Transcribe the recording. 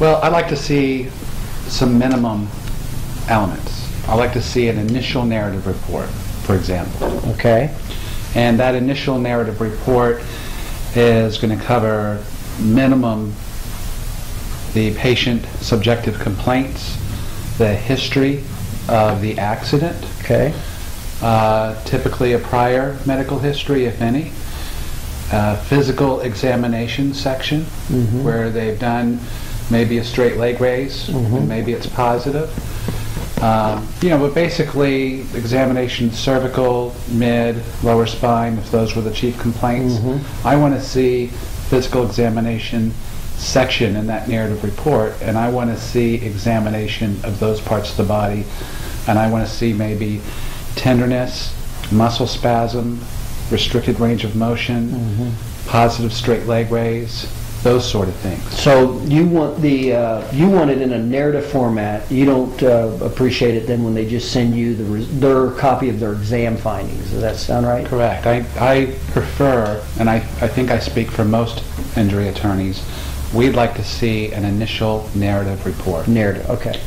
Well, I'd like to see some minimum elements. I'd like to see an initial narrative report, for example. Okay? And that initial narrative report is going to cover minimum the patient subjective complaints, the history of the accident, Okay? uh, typically a prior medical history, if any, uh, physical examination section, Mhm. where they've done maybe a straight leg raise, Mhm. and maybe it's positive. Um, You know, but basically, examination cervical, mid, lower spine, if those were the chief complaints. Mhm. I want to see physical examination section in that narrative report, and I want to see examination of those parts of the body, and I want to see maybe tenderness, muscle spasm, restricted range of motion, positive straight leg raise, those sort of things. So you want the, uh, you want it in a narrative format. You don't uh, appreciate it then when they just send you the, res- their copy of their exam findings. Does that sound right? Correct. I, I prefer, and I, I think I speak for most injury attorneys, we'd like to see an initial narrative report. Narrative, okay.